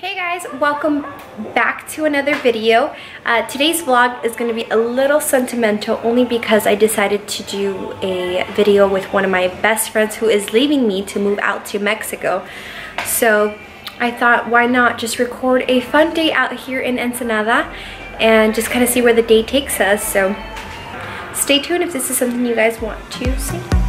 Hey guys, welcome back to another video. Uh, today's vlog is going to be a little sentimental only because I decided to do a video with one of my best friends who is leaving me to move out to Mexico. So I thought why not just record a fun day out here in Ensenada and just kind of see where the day takes us. So stay tuned if this is something you guys want to see.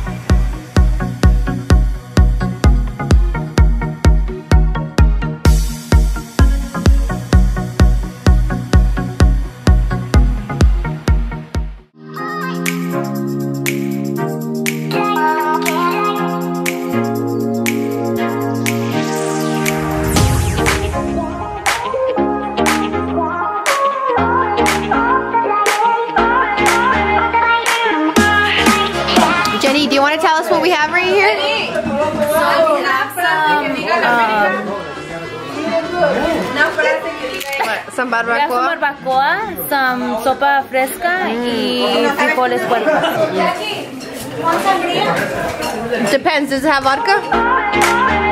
What we have right here? What, some Ya some barbacoa? barbacoa, some sopa fresca y mm. frijoles puercos. Depends. Does it have vodka?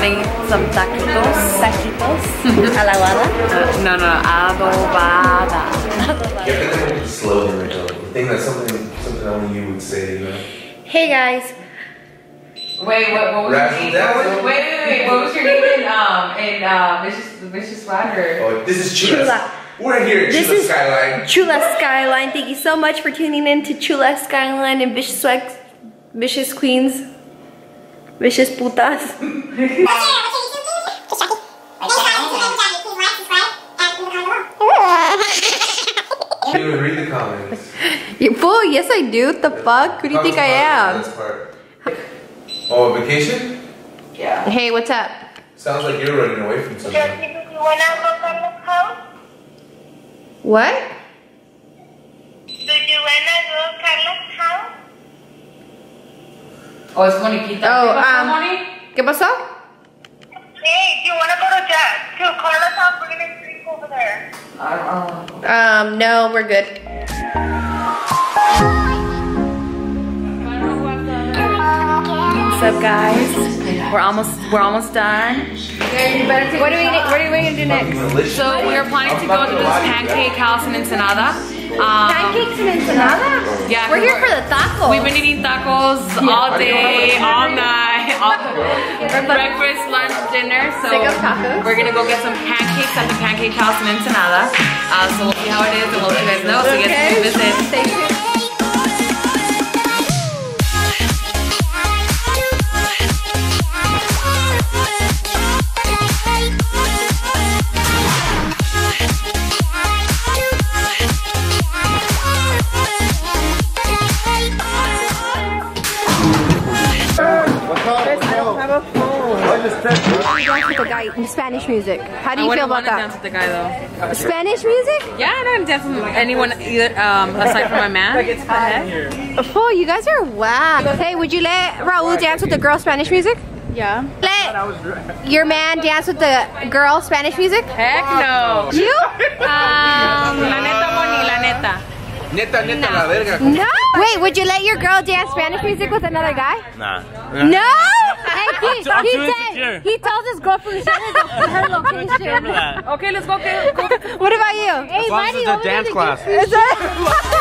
We're gonna some taquitos. Taquitos a la guada. No, no, adobada. Yeah, slogan or something. I think that's something something only you would say, you know. Hey guys, Wait, what, what was Razzle your name? What was, dazzle. wait, wait, wait. What was your name in um in uh vicious vicious swagger? Oh, this is Chula. Chula. We're here at This Chula is- Skyline. Chula Skyline. Thank you so much for tuning in to Chula Skyline and Vicious Swag, Vicious Queens, Vicious Putas. You read the comments. You fool, yes I do. What the fuck? Who do you think I am? That's part. Oh, vacation? Yeah. Hey, what's up? Sounds like you're running away from something. What? Oh, it's Moniquita. Oh, ¿Qué pasó, um, Moni? ¿Qué pasó? Hey, do you want to go to Jack, to Carla's house? We're gonna drink over there. I don't know. Um, no, we're good. What's up, guys? We're almost we're almost done. What are we, what are we gonna do next? So we are planning to go to this pancake house in Ensenada. Um, Pancakes and ensalada? Yeah, We're here for the tacos. We've been eating tacos all day, all night, all breakfast, lunch, dinner. So Sick of tacos? we're gonna go get some pancakes at the Pancake House in Ensenada. Uh, so we'll see how it is and we'll let you guys know. So you guys can visit. Stay tuned. Dance with the guy in Spanish music. How do you feel about want to that? dance with the guy though. Spanish music? Yeah, I don't dance with anyone either, um, aside from my man. What the heck? Fool, you guys are whack. Hey, would you let Raul dance with the girl Spanish music? Yeah. Let your man dance with the girl Spanish music? Heck no. You? Um, la neta, Moni, la neta. Neta, neta, la verga. No. Wait, would you let your girl dance Spanish music with another guy? Nah. No. Hey, he, I'm he too said he tells his girlfriend to send her, her location. Okay, let's go. Get, go. What about you? Hey, As long as it's a dance class. Is that?